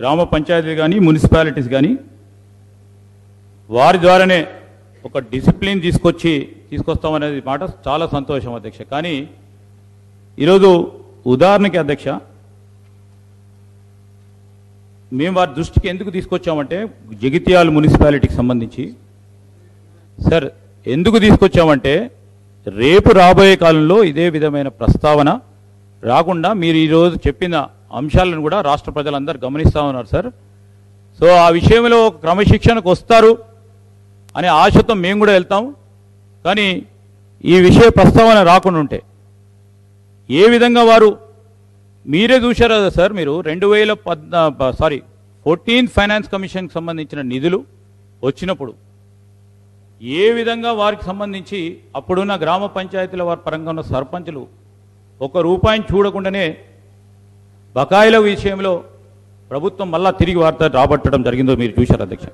గ్రామ పంచాయతీలు కానీ మున్సిపాలిటీస్ కానీ వారి ద్వారానే ఒక డిసిప్లిన్ తీసుకొచ్చి తీసుకొస్తామనేది మాట చాలా సంతోషం అధ్యక్ష. కానీ ఈరోజు ఉదాహరణకి అధ్యక్ష మేము వారి దృష్టికి ఎందుకు తీసుకొచ్చామంటే జగిత్యాల మున్సిపాలిటీకి సంబంధించి సార్ ఎందుకు తీసుకొచ్చామంటే రేపు రాబోయే కాలంలో ఇదే విధమైన ప్రస్తావన రాకుండా మీరు ఈరోజు చెప్పిన అంశాలను కూడా రాష్ట్ర ప్రజలందరూ గమనిస్తూ ఉన్నారు సార్. సో ఆ విషయంలో క్రమశిక్షణకు వస్తారు అనే ఆశతో మేము కూడా వెళ్తాం. కానీ ఈ విషయ ప్రస్తావన రాకుండా ఉంటే ఏ విధంగా వారు మీరే చూశారు కదా సార్ మీరు? రెండు వేల సారీ ఫోర్టీన్త్ ఫైనాన్స్ కమిషన్కి సంబంధించిన నిధులు వచ్చినప్పుడు ఏ విధంగా వారికి సంబంధించి అప్పుడున్న గ్రామ పంచాయతీల వారి పరంగా ఉన్న సర్పంచులు ఒక రూపాయిని చూడకుండానే బకాయిల విషయంలో ప్రభుత్వం మళ్ళా తిరిగి వార్త రాబట్టడం జరిగిందో మీరు చూశారు అధ్యక్ష.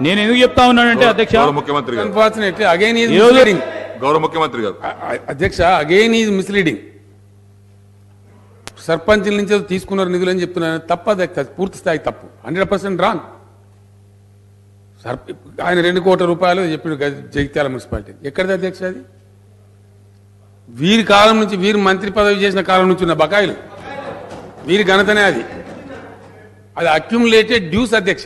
నేను ఎందుకు చెప్తా ఉన్నానంటే అధ్యక్ష ముఖ్యమంత్రి గారు. అన్ఫార్చునేట్లీ అగైన్ ఈజ్ ఈరోజు- మిస్లీడింగ్ గౌరవ ముఖ్యమంత్రి గారు. అధ్యక్ష అగైన్ ఈజ్ మిస్లీడింగ్ సర్పంచుల నుంచి తీసుకున్నారు నిధులు అని చెప్తున్నాను తప్ప అధ్యక్ష పూర్తి స్థాయి తప్పు. Hundred percent wrong. సర్ప ఆయన రెండు కోట్ల రూపాయలు చెప్పిన జగిత్యాల మున్సిపాలిటీ. ఎక్కడిది అధ్యక్ష అది? వీరి కాలం నుంచి వీరు మంత్రి పదవి చేసిన కాలం నుంచి ఉన్న బకాయిలు. వీరి ఘనతనే అది. అది అక్యుములేటెడ్ డ్యూస్ అధ్యక్ష.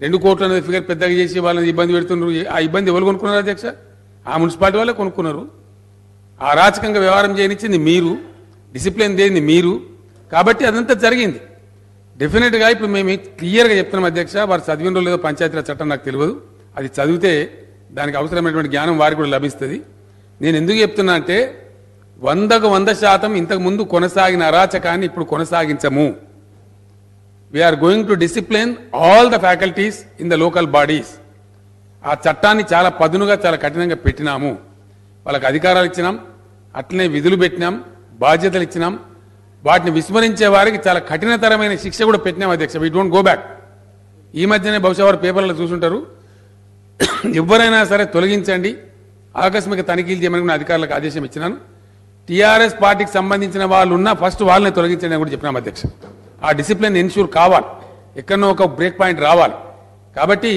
రెండు కోట్ల అనేది ఫిగర్ పెద్దగా చేసి వాళ్ళని ఇబ్బంది పెడుతున్నారు. ఆ ఇబ్బంది ఎవరు కొనుక్కున్నారు అధ్యక్ష? ఆ మున్సిపాలిటీ వాళ్ళే కొనుక్కున్నారు. ఆ రాచకంగా వ్యవహారం చేయనిచ్చింది మీరు డిసిప్లిన్ దేనిది మీరు. కాబట్టి అదంతా జరిగింది. డెఫినెట్గా ఇప్పుడు మేము క్లియర్గా చెప్తున్నాం అధ్యక్ష వారు చదివిన లేదో పంచాయతీరాజ్ చట్టం నాకు తెలియదు. అది చదివితే దానికి అవసరమైనటువంటి జ్ఞానం వారికి కూడా లభిస్తుంది. నేను ఎందుకు చెప్తున్నా అంటే వందకు వంద శాతం ఇంతకు ముందు కొనసాగిన అరాచకాన్ని ఇప్పుడు కొనసాగించము. We're going to discipline all the faculties in the local bodies ఆ చట్టాన్ని చాలా పదునుగా చాలా కఠినంగా పెట్టినాము. వాళ్ళకి అధికారాలు ఇచ్చినాం అట్లనే విధులు పెట్టినాం బాధ్యతలు ఇచ్చినాం. వాటిని విస్మరించే వారికి చాలా కఠినతరమైన శిక్ష కూడా పెట్టినాం అధ్యక్ష. వీ డోంట్ గో బ్యాక్ ఈ మధ్యనే బహుశా వారు పేపర్లో చూసుంటారు. ఎవరైనా సరే తొలగించండి. ఆకస్మిక తనిఖీలు చేయమని అధికారులకు ఆదేశం ఇచ్చినాను. టీఆర్ఎస్ పార్టీకి సంబంధించిన వాళ్ళు ఉన్నా ఫస్ట్ వాళ్ళని తొలగించండి కూడా చెప్పినాం అధ్యక్ష. ఆ డిసిప్లిన్ ఎన్ష్యూర్ కావాలి. ఎక్కడనో ఒక బ్రేక్ పాయింట్ రావాలి. కాబట్టి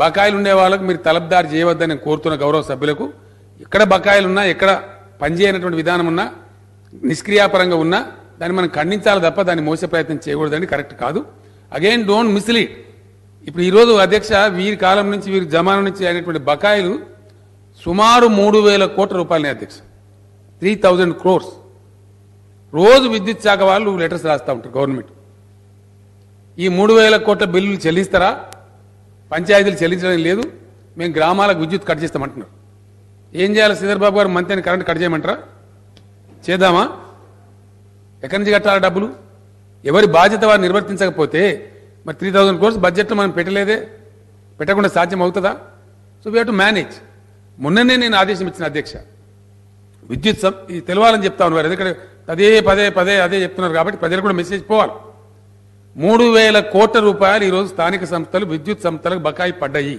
బకాయిలు ఉండే వాళ్ళకు మీరు తలబ్దారు చేయవద్దని కోరుతున్న గౌరవ సభ్యులకు ఎక్కడ బకాయిలు ఉన్నా ఎక్కడ పనిచేయనటువంటి విధానం ఉన్నా నిష్క్రియాపరంగా ఉన్నా దాన్ని మనం ఖండించాలి తప్ప దాన్ని మోసే ప్రయత్నం చేయకూడదని కరెక్ట్ కాదు. అగైన్ డోంట్ మిస్లీడ్ ఇప్పుడు ఈరోజు అధ్యక్ష వీరి కాలం నుంచి వీరి జమానం నుంచి అయినటువంటి బకాయిలు సుమారు మూడు వేల కోట్ల రూపాయలని అధ్యక్ష. Three thousand crores. రోజు విద్యుత్ శాఖ వాళ్ళు లెటర్స్ రాస్తూ ఉంటారు గవర్నమెంట్. ఈ మూడు వేల కోట్ల బిల్లులు చెల్లిస్తారా? పంచాయతీలు చెల్లించడం లేదు. మేము గ్రామాలకు విద్యుత్ కట్ చేస్తామంటున్నారు. ఏం చేయాలి సీదర్బాబు గారు? మంత్రి కరెంట్ కట్ చేయమంటారా? చేద్దామా? ఎక్కడి నుంచి కట్టాలి డబ్బులు? ఎవరి బాధ్యత వారు నిర్వర్తించకపోతే మరి త్రీ థౌజండ్ కోర్స్ బడ్జెట్లో మనం పెట్టలేదే? పెట్టకుండా సాధ్యం అవుతుందా? సో వీ టు మేనేజ్ మొన్ననే నేను ఆదేశం ఇచ్చిన అధ్యక్ష. విద్యుత్ ఇది తెలవాలని చెప్తా ఉన్నారు. ఎందుకంటే పదే పదే పదే అదే చెప్తున్నారు కాబట్టి ప్రజలు కూడా మెసేజ్ పోవాలి. మూడు వేల కోట్ల రూపాయలు ఈరోజు స్థానిక సంస్థలు విద్యుత్ సంస్థలకు బకాయి పడ్డాయి.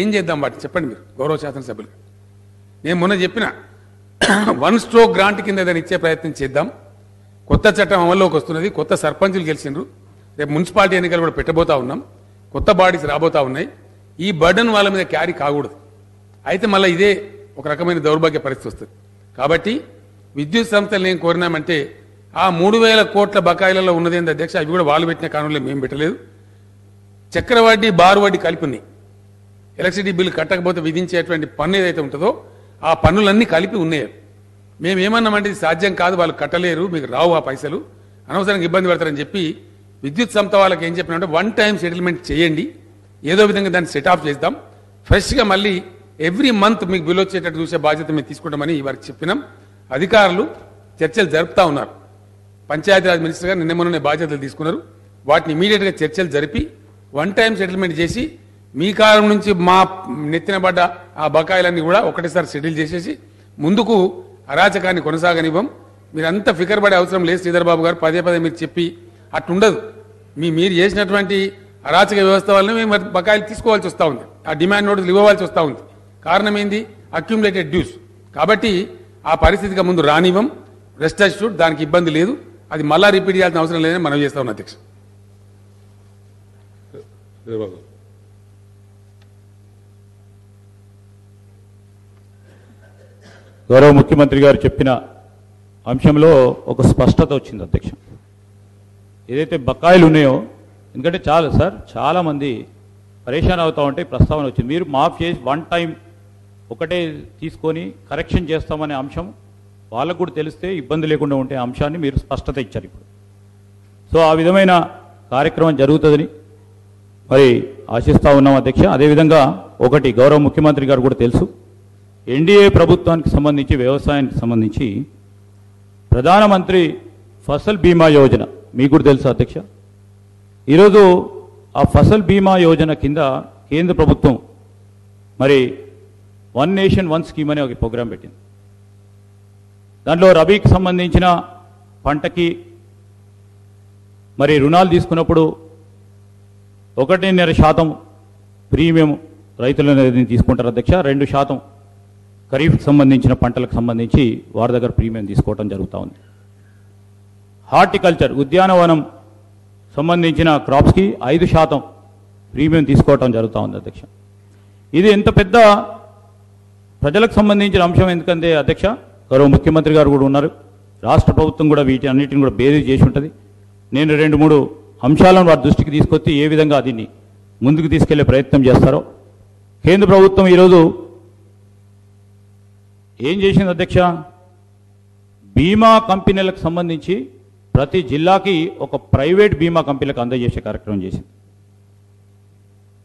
ఏం చేద్దాం వాటిని చెప్పండి మీరు గౌరవ శాసనసభ్యులు. నేను మొన్న చెప్పిన వన్ స్ట్రోక్ గ్రాంట్ కింద ఏదైనా ఇచ్చే ప్రయత్నం చేద్దాం. కొత్త చట్టం అమల్లోకి వస్తున్నది. కొత్త సర్పంచులు గెలిచిండ్రు. రేపు మున్సిపాలిటీ ఎన్నికలు కూడా పెట్టబోతా ఉన్నాం. కొత్త బాడీస్ రాబోతా ఉన్నాయి. ఈ బర్డన్ వాళ్ళ మీద క్యారీ కాకూడదు. అయితే మళ్ళీ ఇదే ఒక రకమైన దౌర్భాగ్య పరిస్థితి వస్తుంది. కాబట్టి విద్యుత్ సంస్థలు ఏం కోరినామంటే ఆ మూడు వేల కోట్ల బకాయిలలో ఉన్నదేంది అధ్యక్ష అవి కూడా వాళ్ళు పెట్టిన కానులే మేము పెట్టలేదు. చక్రవడ్డీ బారు వడ్డీ కలిపి ఎలక్ట్రిసిటీ బిల్లు కట్టకపోతే విధించేటువంటి పన్ను ఏదైతే ఉంటుందో ఆ పన్నులన్నీ కలిపి ఉన్నాయి. మేము ఏమన్నామంటే ఇది సాధ్యం కాదు వాళ్ళు కట్టలేరు మీకు రావు ఆ పైసలు అనవసరంగా ఇబ్బంది పడతారని చెప్పి విద్యుత్ సంస్థ వాళ్ళకి ఏం చెప్పినామంటే వన్ టైం సెటిల్మెంట్ చేయండి ఏదో విధంగా దాన్ని సెట్ ఆఫ్ చేద్దాం. ఫ్రెష్గా మళ్ళీ ఎవ్రీ మంత్ మీకు బిల్ వచ్చేటట్టు చూసే బాధ్యత మేము తీసుకుంటామని వారికి చెప్పినాం. అధికారులు చర్చలు జరుపుతా ఉన్నారు. పంచాయతీరాజ్ మినిస్టర్ గారు నిన్న బాధ్యతలు తీసుకున్నారు. వాటిని ఇమీడియట్గా చర్చలు జరిపి వన్ టైం సెటిల్మెంట్ చేసి మీ కాలం నుంచి మా నెత్తిన పడ్డ ఆ బకాయిలన్నీ కూడా ఒకటేసారి సెటిల్ చేసేసి ముందుకు అరాచకాన్ని కొనసాగనివ్వం. మీరంతా ఫికర్ పడే అవసరం లేదు శ్రీధర్ బాబు గారు పదే పదే మీరు చెప్పి అట్టుండదు మీ మీరు చేసినటువంటి అరాచక వ్యవస్థ వల్ల మేము మరి బకాయిలు తీసుకోవాల్సి వస్తూ ఉంది. ఆ డిమాండ్ నోటీసులు ఇవ్వవలసి వస్తూ ఉంది. కారణం ఏంది అక్యుములేటెడ్ డ్యూస్ కాబట్టి ఆ పరిస్థితిగా ముందు రానివ్వం. రెస్ట్ అష్యూడ్ దానికి ఇబ్బంది లేదు. అది మళ్ళా రిపీట్ చేయాల్సిన అవసరం లేదని మనం చేస్తా ఉన్నాం అధ్యక్ష. గౌరవ ముఖ్యమంత్రి గారు చెప్పిన అంశంలో ఒక స్పష్టత వచ్చింది అధ్యక్ష. ఏదైతే బకాయిలు ఉన్నాయో ఎందుకంటే చాలా సార్ చాలామంది పరేషాన్ అవుతా ఉంటే ప్రస్తావన వచ్చింది. మీరు మాఫ్ చేసి వన్ టైం ఒకటే తీసుకొని కరెక్షన్ చేస్తామనే అంశం వాళ్ళకు కూడా తెలిస్తే ఇబ్బంది లేకుండా ఉండే అంశాన్ని మీరు స్పష్టత ఇచ్చారు ఇప్పుడు. సో ఆ విధమైన కార్యక్రమం జరుగుతుందని మరి ఆశిస్తా ఉన్నాం అధ్యక్ష. అదేవిధంగా ఒకటి గౌరవ ముఖ్యమంత్రి గారు కూడా తెలుసు. ఎన్డీఏ ప్రభుత్వానికి సంబంధించి వ్యవసాయానికి సంబంధించి ప్రధానమంత్రి ఫసల్ బీమా యోజన మీకు కూడా తెలుసా అధ్యక్ష. ఈరోజు ఆ ఫసల్ బీమా యోజన కింద కేంద్ర ప్రభుత్వం మరి వన్ నేషన్ వన్ స్కీమ్ అనే ఒక ప్రోగ్రాం పెట్టింది. దాంట్లో రబీకి సంబంధించిన పంటకి మరి రుణాలు తీసుకున్నప్పుడు ఒకటిన్నర శాతం ప్రీమియం రైతుల తీసుకుంటారు అధ్యక్ష. రెండు శాతం ఖరీఫ్కి సంబంధించిన పంటలకు సంబంధించి వారి దగ్గర ప్రీమియం తీసుకోవడం జరుగుతూ ఉంది. హార్టికల్చర్ ఉద్యానవనం సంబంధించిన క్రాప్స్కి ఐదు శాతం ప్రీమియం తీసుకోవటం జరుగుతూ ఉంది అధ్యక్ష. ఇది ఎంత పెద్ద ప్రజలకు సంబంధించిన అంశం ఎందుకంటే అధ్యక్ష గౌరవ ముఖ్యమంత్రి గారు కూడా ఉన్నారు. రాష్ట్ర ప్రభుత్వం కూడా వీటి అన్నిటిని కూడా బేరీ చేసి ఉంటుంది. నేను రెండు మూడు అంశాలను వారి దృష్టికి తీసుకొచ్చి ఏ విధంగా దీన్ని ముందుకు తీసుకెళ్ళే ప్రయత్నం చేస్తారో. కేంద్ర ప్రభుత్వం ఈరోజు ఏం చేసింది అధ్యక్ష? బీమా కంపెనీలకు సంబంధించి ప్రతి జిల్లాకి ఒక ప్రైవేట్ బీమా కంపెనీలకు అందజేసే కార్యక్రమం చేసింది.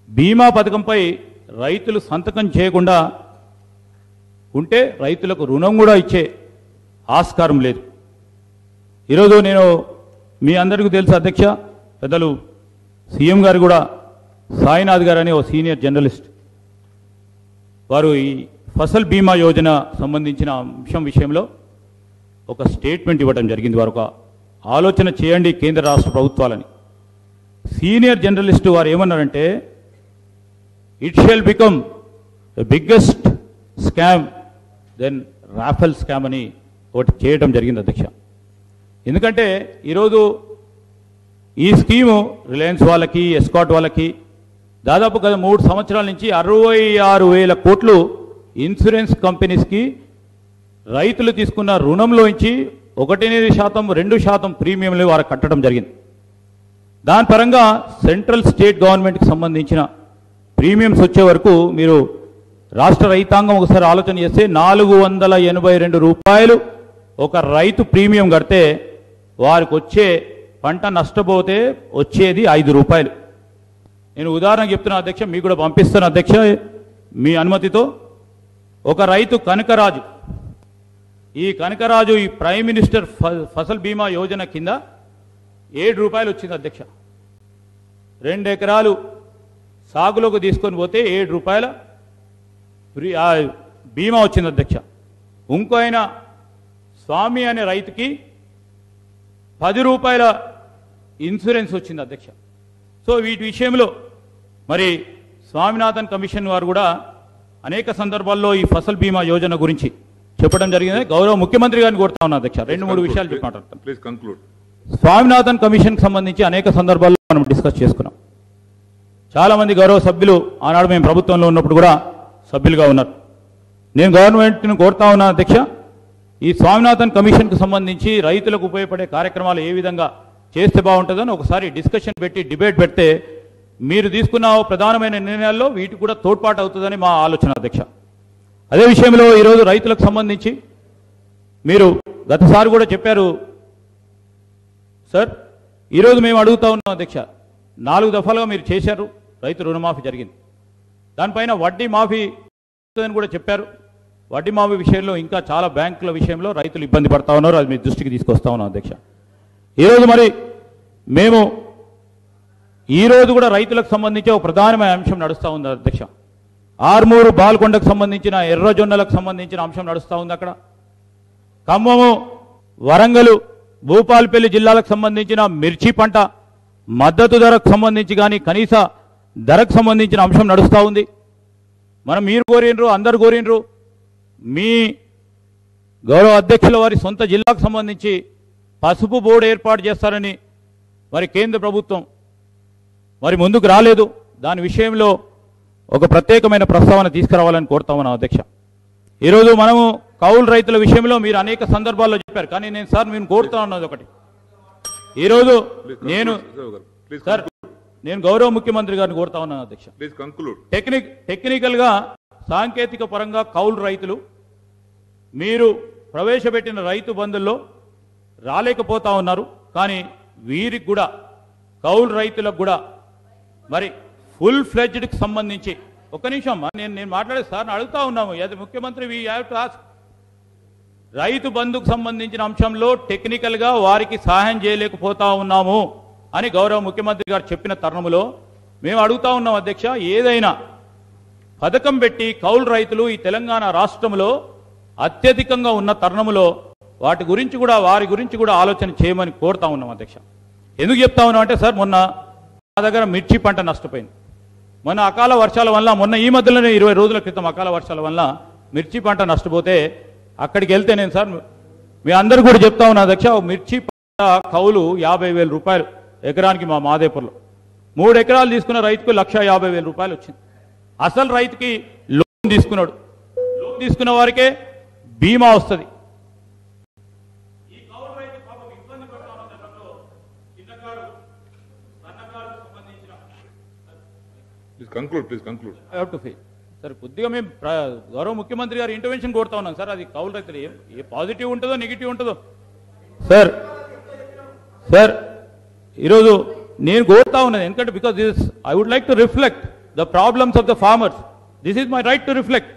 బీమా పథకంపై రైతులు సంతకం చేయకుండా ఉంటే రైతులకు రుణం కూడా ఇచ్చే ఆస్కారం లేదు. ఈరోజు నేను మీ అందరికీ తెలుసు అధ్యక్ష పెద్దలు సీఎం గారు కూడా సాయినాథ్ గారు అనే ఓ సీనియర్ జర్నలిస్ట్. వారు ఈ ఫసల్ బీమా యోజన సంబంధించిన అంశం విషయంలో ఒక స్టేట్మెంట్ ఇవ్వడం జరిగింది. వారు ఒక ఆలోచన చేయండి కేంద్ర రాష్ట్ర ప్రభుత్వాలని. సీనియర్ జర్నలిస్ట్ వారు ఏమన్నారంటే it shall become the biggest scam then Rafale scam అని ఒకటి చేయడం జరిగింది అధ్యక్ష. ఎందుకంటే ఈరోజు ఈ స్కీము రిలయన్స్ వాళ్ళకి ఎస్కాట్ వాళ్ళకి దాదాపు గత మూడు సంవత్సరాల నుంచి అరవై ఆరు వేల కోట్లు ఇన్సూరెన్స్ కంపెనీస్కి రైతులు తీసుకున్న రుణంలోంచి ఒకటిన్నర శాతం రెండు శాతం ప్రీమియంలు వారు కట్టడం జరిగింది. దాని పరంగా సెంట్రల్ స్టేట్ గవర్నమెంట్కి సంబంధించిన ప్రీమియమ్స్ వచ్చే వరకు మీరు రాష్ట్ర రైతాంగం ఒకసారి ఆలోచన చేస్తే నాలుగు వందల ఎనభై రెండు రూపాయలు ఒక రైతు ప్రీమియం కడితే వారికి వచ్చే పంట నష్టపోతే వచ్చేది ఐదు రూపాయలు. నేను ఉదాహరణ చెప్తున్నా అధ్యక్ష మీకు కూడా పంపిస్తాను అధ్యక్ష మీ అనుమతితో ఒక రైతు కనకరాజు. ఈ కనకరాజు ఈ ప్రైమ్ మినిస్టర్ ఫసల్ బీమా యోజన కింద ఏడు రూపాయలు వచ్చింది అధ్యక్ష. రెండు ఎకరాలు సాగులోకి తీసుకొని పోతే ఏడు రూపాయల ఆ బీమా వచ్చింది అధ్యక్ష. ఇంకో ఆయన స్వామి అనే రైతుకి పది రూపాయల ఇన్సూరెన్స్ వచ్చింది అధ్యక్ష. సో వీటి విషయంలో మరి స్వామినాథన్ కమిషన్ వారు కూడా అనేక సందర్భాల్లో ఈ ఫసల్ బీమా యోజన గురించి చెప్పడం జరిగింది. గౌరవ ముఖ్యమంత్రి గారిని కోరుతా ఉన్నా అధ్యక్ష. రెండు మూడు విషయాలు చెప్పి మాట్లాడతాను ప్లీజ్ కంక్లూడ్ స్వామినాథన్ కమిషన్కి సంబంధించి అనేక సందర్భాల్లో మనం డిస్కస్ చేసుకున్నాం. చాలా మంది గౌరవ సభ్యులు ఆనాడు మేము ప్రభుత్వంలో ఉన్నప్పుడు కూడా సభ్యులుగా ఉన్నారు. నేను గవర్నమెంట్ని కోరుతా ఉన్నా అధ్యక్ష. ఈ స్వామినాథన్ కమిషన్కు సంబంధించి రైతులకు ఉపయోగపడే కార్యక్రమాలు ఏ విధంగా చేస్తే బాగుంటుందని ఒకసారి డిస్కషన్ పెట్టి డిబేట్ పెడితే మీరు తీసుకున్న ప్రధానమైన నిర్ణయాల్లో వీటికి కూడా తోడ్పాటు అవుతుందని మా ఆలోచన అధ్యక్ష. అదే విషయంలో ఈరోజు రైతులకు సంబంధించి మీరు గతసారి కూడా చెప్పారు. సార్ ఈరోజు మేము అడుగుతా ఉన్నాం అధ్యక్ష. నాలుగు దఫాలుగా మీరు చేశారు. రైతు రుణమాఫీ జరిగింది. దానిపైన వడ్డీ మాఫీ అని కూడా చెప్పారు. వడ్డీ మాఫీ విషయంలో ఇంకా చాలా బ్యాంకుల విషయంలో రైతులు ఇబ్బంది పడతా ఉన్నారు. అది మీ దృష్టికి తీసుకొస్తా ఉన్నాం అధ్యక్ష. ఈరోజు మరి మేము ఈ రోజు కూడా రైతులకు సంబంధించి ఒక ప్రధానమైన అంశం నడుస్తూ ఉంది అధ్యక్ష. ఆర్మూరు బాల్కొండకు సంబంధించిన ఎర్రజొన్నలకు సంబంధించిన అంశం నడుస్తూ ఉంది అక్కడ. ఖమ్మము వరంగలు భూపాలపల్లి జిల్లాలకు సంబంధించిన మిర్చి పంట మద్దతు ధరకు సంబంధించి కానీ కనీస ధరకు సంబంధించిన అంశం నడుస్తూ ఉంది. మనం మీరు కోరినరు అందరు కోరినరు. మీ గౌరవ అధ్యక్షుల వారి సొంత జిల్లాకు సంబంధించి పసుపు బోర్డు ఏర్పాటు చేస్తారని మరి కేంద్ర ప్రభుత్వం మరి ముందుకు రాలేదు. దాని విషయంలో ఒక ప్రత్యేకమైన ప్రస్తావన తీసుకురావాలని కోరుతా ఉన్నాం అధ్యక్ష. ఈరోజు మనము కౌలు రైతుల విషయంలో మీరు అనేక సందర్భాల్లో చెప్పారు. కానీ నేను సార్ నేను కోరుతా ఉన్నది ఒకటి. ఈరోజు నేను సార్ నేను గౌరవ ముఖ్యమంత్రి గారిని కోరుతా ఉన్నాను అధ్యక్ష. ప్లీజ్ కంక్లూడ్ టెక్నిక్ టెక్నికల్గా సాంకేతిక పరంగా కౌలు రైతులు. మీరు ప్రవేశపెట్టిన రైతు బంధుల్లో రాలేకపోతా ఉన్నారు. కానీ వీరికి కూడా కౌలు రైతులకు కూడా మరి ఫుల్ ఫ్లెడ్జ్డ్కి సంబంధించి ఒక నిమిషం అమ్మా, నేను నేను మాట్లాడే సార్ అడుగుతా ఉన్నాము. అది ముఖ్యమంత్రి వీ హ్యావ్ టు ఆస్క్ రైతు బంధుకు సంబంధించిన అంశంలో టెక్నికల్గా వారికి సహాయం చేయలేకపోతా ఉన్నాము. అని గౌరవ ముఖ్యమంత్రి గారు చెప్పిన తరుణంలో మేము అడుగుతా ఉన్నాం అధ్యక్ష ఏదైనా పథకం పెట్టి కౌలు రైతులు ఈ తెలంగాణ రాష్ట్రంలో అత్యధికంగా ఉన్న తరుణంలో వాటి గురించి కూడా వారి గురించి కూడా ఆలోచన చేయమని కోరుతా ఉన్నాం అధ్యక్ష. ఎందుకు చెప్తా ఉన్నాం అంటే సార్ మొన్న మా దగ్గర మిర్చి పంట నష్టపోయింది. మొన్న అకాల వర్షాల వల్ల మొన్న ఈ మధ్యలోనే ఇరవై రోజుల క్రితం అకాల వర్షాల వల్ల మిర్చి పంట నష్టపోతే అక్కడికి వెళ్తే నేను సార్ మీ అందరు కూడా చెప్తా ఉన్నా అధ్యక్ష మిర్చి పంట కౌలు యాభై వేల రూపాయలు ఎకరానికి మా మాదేపూర్లో. మూడు ఎకరాలు తీసుకున్న రైతుకు లక్ష యాభై వేల రూపాయలు వచ్చింది. అసలు రైతుకి లోన్ తీసుకున్నాడు. లోన్ తీసుకున్న వారికే బీమా వస్తుంది. Please conclude please conclude I have to say sir కొద్దిగా మేము గౌరవ ముఖ్యమంత్రి గారు ఇంటర్వెన్షన్ కోరుతా ఉన్నాం. సార్ అది కౌలు రైతులు ఏం ఏ పాజిటివ్ ఉంటుందో నెగిటివ్ ఉంటుందో? సార్ సార్ ఈరోజు నేను కోరుతా ఉన్నది ఎందుకంటే because this I would like to reflect the problems of the farmers this is my right to reflect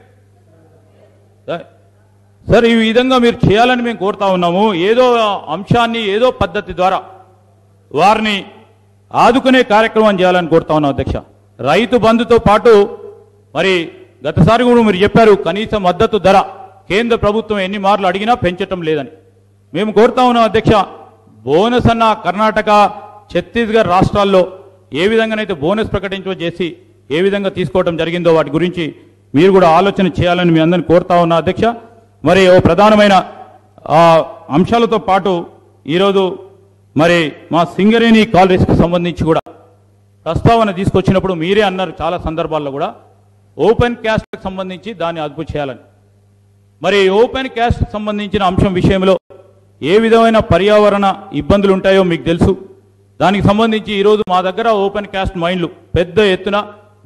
sir ఈ విధంగా మీరు చేయాలని మేము కోరుతా ఉన్నాము. ఏదో అంశాన్ని ఏదో పద్ధతి ద్వారా వారిని ఆదుకునే కార్యక్రమం చేయాలని కోరుతా ఉన్నాం అధ్యక్ష. రైతు బంధుతో పాటు మరి గతసారి కూడా మీరు చెప్పారు కనీస మద్దతు ధర కేంద్ర ప్రభుత్వం ఎన్ని మార్లు అడిగినా పెంచటం లేదని. మేము కోరుతా ఉన్నాం అధ్యక్ష బోనస్ అన్న కర్ణాటక ఛత్తీస్గఢ్ రాష్ట్రాల్లో ఏ విధంగానైతే బోనస్ ప్రకటించో చేసి ఏ విధంగా తీసుకోవడం జరిగిందో వాటి గురించి మీరు కూడా ఆలోచన చేయాలని మీ అందరిని కోరుతా ఉన్నా అధ్యక్ష. మరి ఓ ప్రధానమైన అంశాలతో పాటు ఈరోజు మరి మా సింగరేణి కాలరీస్కి సంబంధించి కూడా ప్రస్తావన తీసుకొచ్చినప్పుడు మీరే అన్నారు చాలా సందర్భాల్లో కూడా ఓపెన్ క్యాస్ట్కి సంబంధించి దాన్ని అదుపు చేయాలని. మరి ఓపెన్ క్యాస్ట్ సంబంధించిన అంశం విషయంలో ఏ విధమైన పర్యావరణ ఇబ్బందులు ఉంటాయో మీకు తెలుసు. దానికి సంబంధించి ఈరోజు మా దగ్గర ఓపెన్ క్యాస్ట్ మైండ్లు పెద్ద ఎత్తున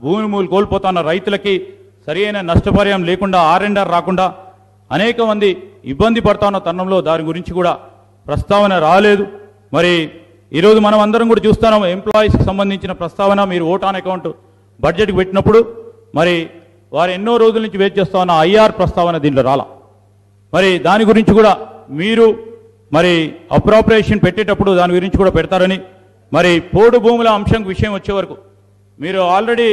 భూమి మూలు కోల్పోతున్న రైతులకి సరియైన నష్టపరిహారం లేకుండా ఆర్ఎండ్ఆర్ రాకుండా అనేక మంది ఇబ్బంది పడుతున్న తరుణంలో దాని గురించి కూడా ప్రస్తావన రాలేదు. మరి ఈరోజు మనం అందరం కూడా చూస్తున్నాం ఎంప్లాయీస్కి సంబంధించిన ప్రస్తావన మీరు ఓట్ ఆన్ అకౌంట్ బడ్జెట్కి పెట్టినప్పుడు మరి వారు ఎన్నో రోజుల నుంచి వెయిట్ చేస్తా ఉన్న ఐఆర్ ప్రస్తావన దీంట్లో రాలా. మరి దాని గురించి కూడా మీరు మరి అప్రాపరేషన్ పెట్టేటప్పుడు దాని గురించి కూడా పెడతారని మరి పోడు భూముల అంశం విషయం వచ్చే వరకు. మీరు ఆల్రెడీ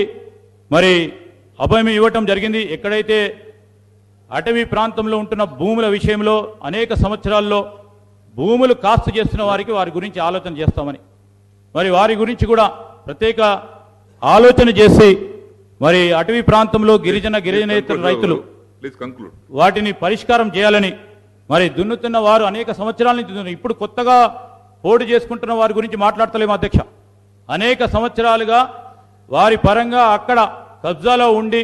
మరి అభయం ఇవ్వటం జరిగింది. ఎక్కడైతే అటవీ ప్రాంతంలో ఉంటున్న భూముల విషయంలో అనేక సంవత్సరాల్లో భూములు కాస్తు చేస్తున్న వారికి వారి గురించి ఆలోచన చేస్తామని. మరి వారి గురించి కూడా ప్రత్యేక ఆలోచన చేసి మరి అటవీ ప్రాంతంలో గిరిజన గిరిజనేతర రైతులు వాటిని పరిష్కారం చేయాలని మరి దున్నుతున్న వారు అనేక సంవత్సరాల నుంచి. ఇప్పుడు కొత్తగా పోటీ చేసుకుంటున్న వారి గురించి మాట్లాడతలేము అధ్యక్ష. అనేక సంవత్సరాలుగా వారి పరంగా అక్కడ కబ్జాలో ఉండి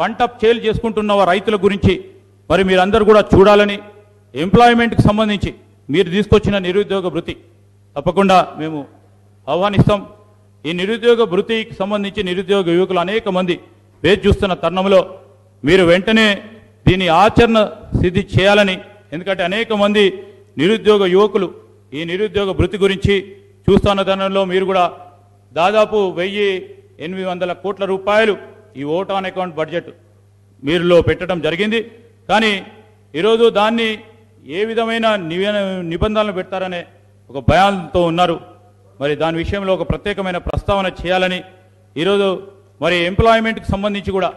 పంట చేలు చేసుకుంటున్న రైతుల గురించి మరి మీరందరూ కూడా చూడాలని ఎంప్లాయ్మెంట్కి సంబంధించి మీరు తీసుకొచ్చిన నిరుద్యోగ భృతి తప్పకుండా మేము ఆహ్వానిస్తాం. ఈ నిరుద్యోగ భృతికి సంబంధించి నిరుద్యోగ యువకులు అనేక మంది వేచి చూస్తున్న తరుణంలో మీరు వెంటనే దీని ఆచరణ సిద్ధి చేయాలని ఎందుకంటే అనేక మంది నిరుద్యోగ యువకులు ఈ నిరుద్యోగ భృతి గురించి చూస్తున్న తరుణంలో మీరు కూడా దాదాపు వెయ్యి ఎనిమిది వందల కోట్ల రూపాయలు ఈ ఓట్ ఆన్ అకౌంట్ బడ్జెట్ మీరులో పెట్టడం జరిగింది. కానీ ఈరోజు దాన్ని ఏ విధమైన నిబంధనలు పెడతారనే ఒక భయాలతో ఉన్నారు. మరి దాని విషయంలో ఒక ప్రత్యేకమైన ప్రస్తావన చేయాలని ఈరోజు మరి ఎంప్లాయ్మెంట్కి సంబంధించి కూడా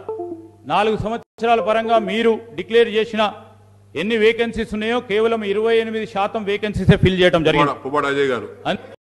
నాలుగు సంవత్సరాల పరంగా మీరు డిక్లేర్ చేసిన ఎన్ని వేకెన్సీస్ ఉన్నాయో కేవలం ఇరవై ఎనిమిది శాతం వేకెన్సీసే ఫిల్ చేయడం జరిగింది. పువ్వాడ అజయ్ గారు.